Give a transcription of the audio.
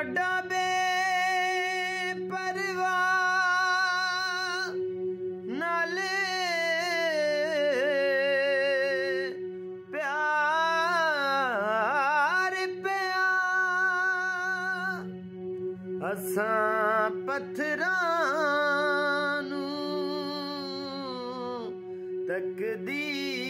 ਸਾਡਾ ਬੇ ਪਰਵਾ ਨਾਲ ਪਿਆਰ ਪਿਆ। ਅਸਾਂ ਪੱਥਰਾਂ ਨੂੰ ਤਕਦੀਰ